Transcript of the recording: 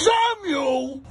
Samuel!